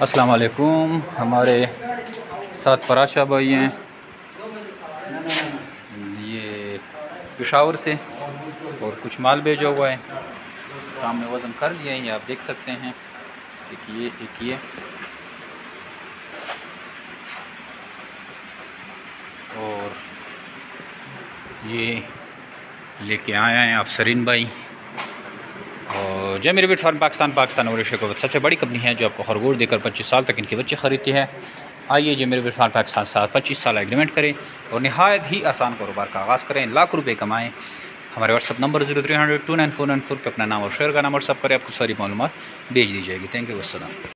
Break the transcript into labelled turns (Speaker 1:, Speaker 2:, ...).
Speaker 1: अस्सलाम वालेकुम हमारे साथ पराशा भाई हैं। ये पिशावर से और कुछ माल भेजा हुआ है। इस काम में वज़न कर लिया है, ये आप देख सकते हैं। एक ये एक ये। और ये लेके आए हैं अफसरीन भाई। और जय मेरे बेट फार्म पाकिस्तान पाकिस्तान और एशिया को सबसे बड़ी कंपनी है जो आपको खरगोश देकर पच्चीस साल तक इनके बच्चे ख़रीदती है। आइए जय मेरे फार्म पाकिस्तान साथ पच्चीस साल एग्रीमेंट करें और नहायत ही आसान कारोबार का आगाज़ करें, लाख रुपये कमाएँ। हमारे WhatsApp number zero three hundred, two nine four nine four पर अपना नाम और शेयर का नाम व्हाट्सअप करें, आपको सारी मालूम भेज दी जाएगी। थैंक यू वसलम